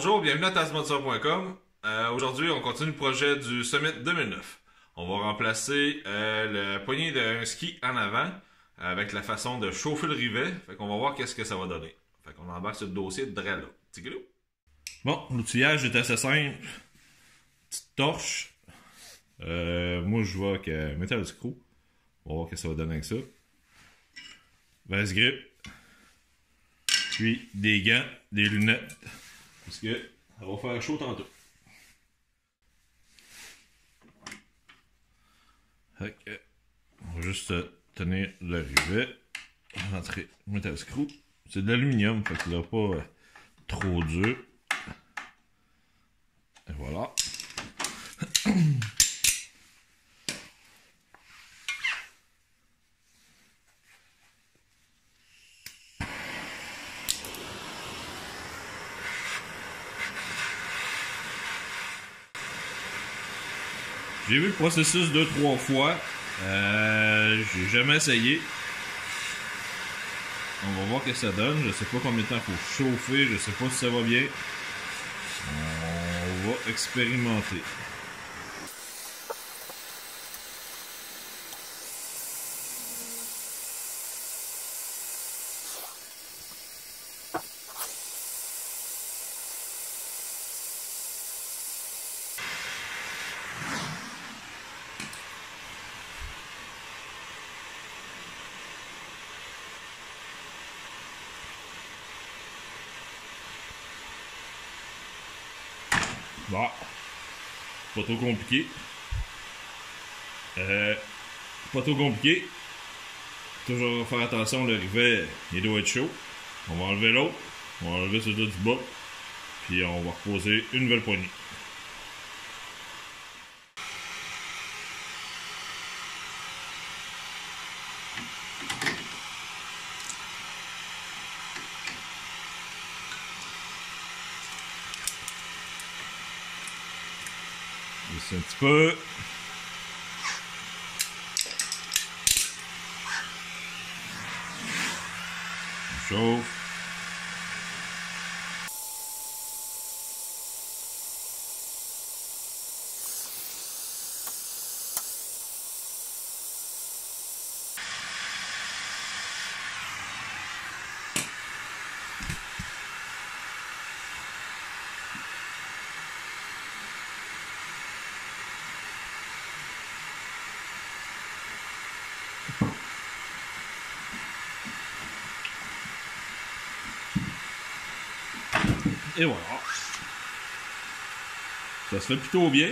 Bonjour, bienvenue à Tasmodson.com. Euh, Aujourd'hui, on continue le projet du Summit 2009. On va remplacer euh, le poignet d'un ski en avant avec la façon de chauffer le rivet. Fait qu'on va voir qu'est-ce que ça va donner. Fait qu'on embarque le dossier de Drella. Tigilou. Bon, l'outillage est assez simple. Petite torche. Euh, moi, je vois que métal screw. On va voir ce que ça va donner avec ça. Vase grip. Puis des gants, des lunettes. Parce que ça va faire chaud tantôt. Que, on va juste tenir le rivet. Rentrer, mettre le screw. C'est de l'aluminium, fait qu'il n'est pas euh, trop dur. Et voilà. J'ai vu le processus deux, trois fois. Euh, j'ai jamais essayé. On va voir ce que ça donne. Je sais pas combien de temps faut chauffer. Je sais pas si ça va bien. On va expérimenter. Bon. Pas trop compliqué. Euh, pas trop compliqué. Toujours faire attention, le rivet, il doit être chaud. On va enlever l'autre. On va enlever celui du bas. Puis on va reposer une nouvelle poignée. Peu. Chauffe. Et voilà. Ça se fait plutôt bien.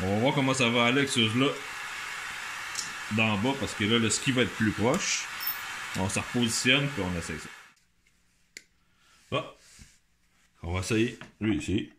On va voir comment ça va aller avec ce-là d'en bas parce que là le ski va être plus proche. On se repositionne puis on essaye ça. Bon. On va essayer lui ici.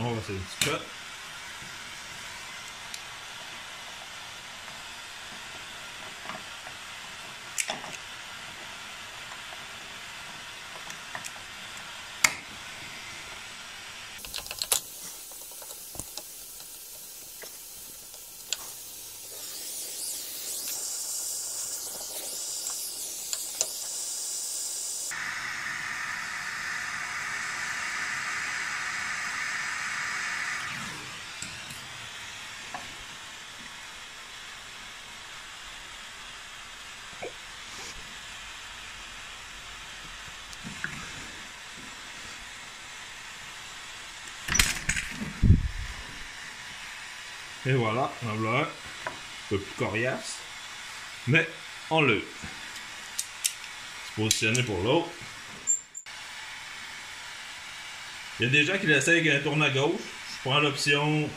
On va essayer un petit cut. Et voilà, on voilà un. Peu plus coriace. Mais on. Se positionner pour l'autre. Il y a des gens qui l'essayent avec un tourne à gauche. Je prends l'option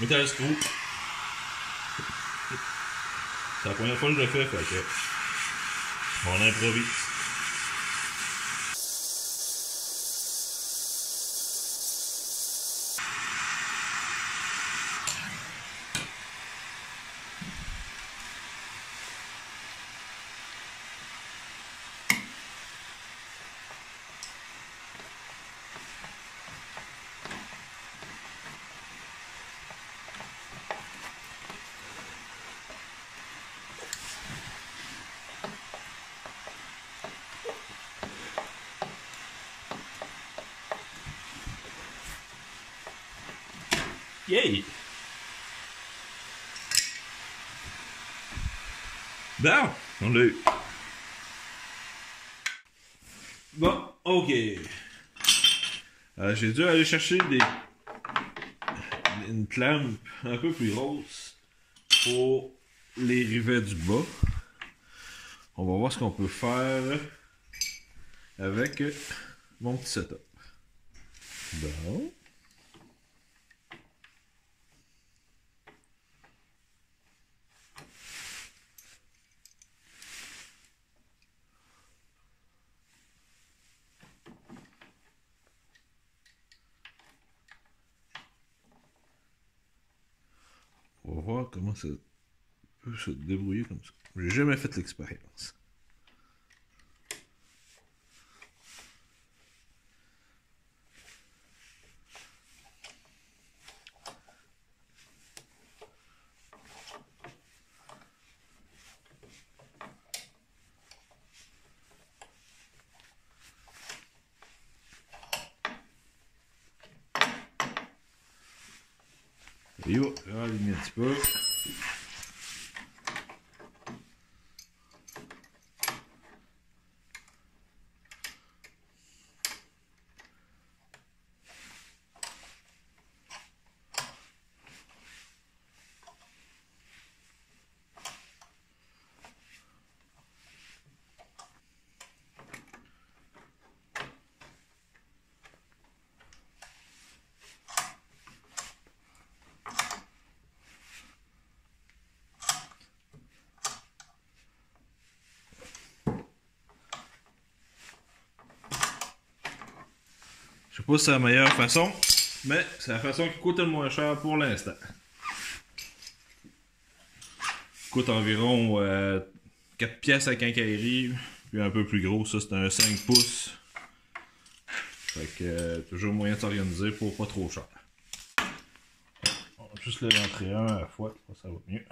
Metal Screw. C'est la première fois que je le fais, fait que. On improvise. Yay! Bon, on l'a eu. Bon, ok. Euh, J'ai dû aller chercher des une clame un peu plus grosse pour les rivets du bas. On va voir ce qu'on peut faire avec mon petit setup. Bon. On va voir comment ça peut se débrouiller comme ça. J'ai jamais fait l'expérience. Et on va aligner un petit peu. Je sais pas si c'est la meilleure façon, mais c'est la façon qui coûte le moins cher pour l'instant. Coûte environ euh, 4 pièces à quincaillerie, puis un peu plus gros, ça c'est un 5 pouces. Fait que euh, toujours moyen de s'organiser pour pas trop cher. On va juste le rentrer un à la fois, ça va mieux.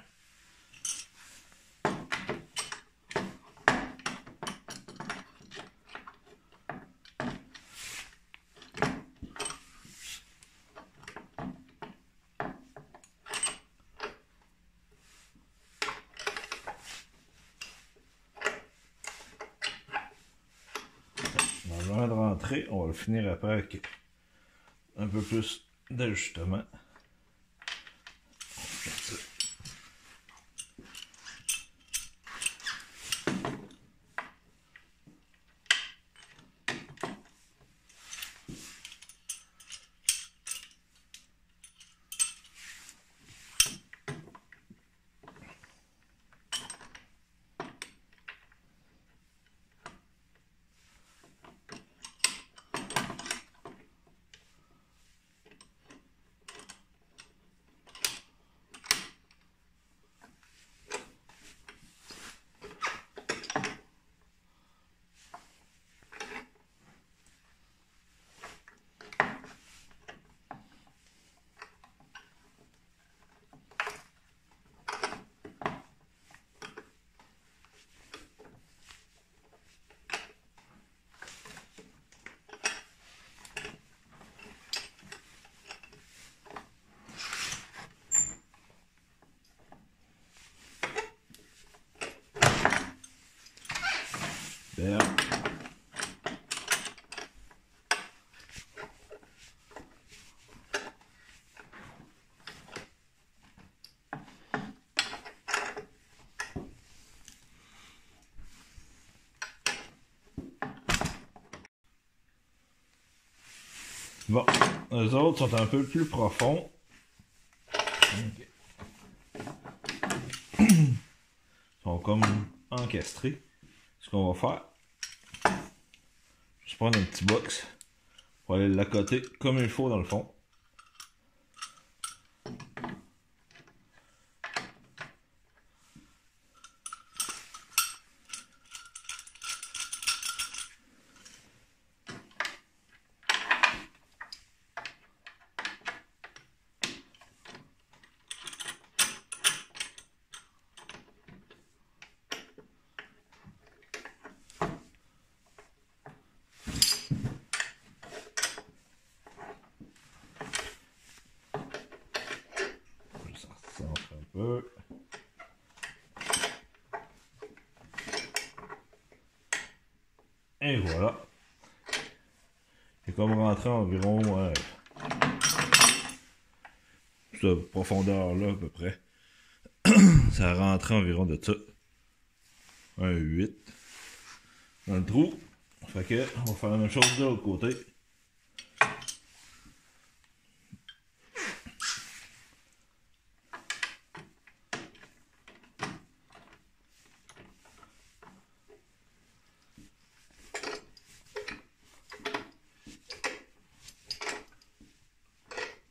On va le finir après avec un peu plus d'ajustement. Bon, les autres sont un peu plus profonds. Ils sont comme encastrés. Ce qu'on va faire, prendre un petit box pour aller l'accoter comme il faut dans le fond. Et voilà. C'est comme rentrer environ euh, cette profondeur-là à peu près. ça rentre environ de ça. Un 8 dans le trou. Fait que on va faire la même chose de l'autre côté.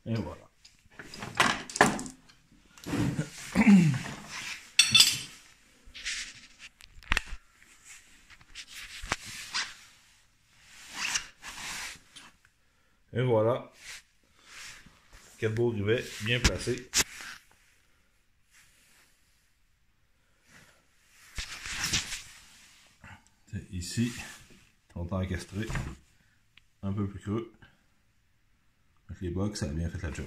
Et voilà. Et voilà. Quel beau rivet, bien placé. Ici, on est encastré, un peu plus creux. Avec les box, ça a bien fait la job.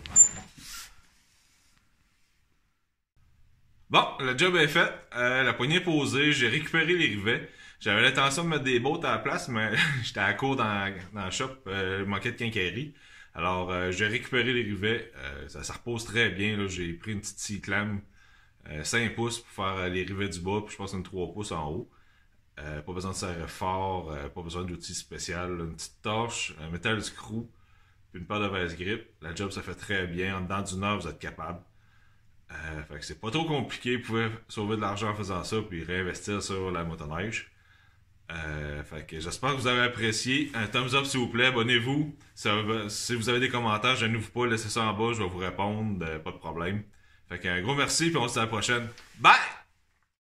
Bon, le job est fait. Euh, la poignée est posée. J'ai récupéré les rivets. J'avais l'intention de mettre des bottes à la place, mais j'étais à court dans, dans le shop. Euh, manquait de quincaillerie. Alors, euh, j'ai récupéré les rivets. Euh, ça, repose très bien. J'ai pris une petite cyclame 5 pouces pour faire les rivets du bas, puis je pense une 3 pouces en haut. pas besoin de serrer fort, pas besoin d'outils spéciaux. Une petite torche, un métal screw, puis une paire de vase grip. La job, ça fait très bien. En dedans d'une heure, vous êtes capable. Euh, fait que c'est pas trop compliqué, vous pouvez sauver de l'argent en faisant ça puis réinvestir sur la motoneige. Euh, fait que j'espère que vous avez apprécié. Un thumbs up s'il vous plaît, abonnez-vous. Si vous avez des commentaires, je ne vous pas, laissez ça en bas, je vais vous répondre, euh, pas de problème. Fait que un gros merci puis on se dit à la prochaine. Bye!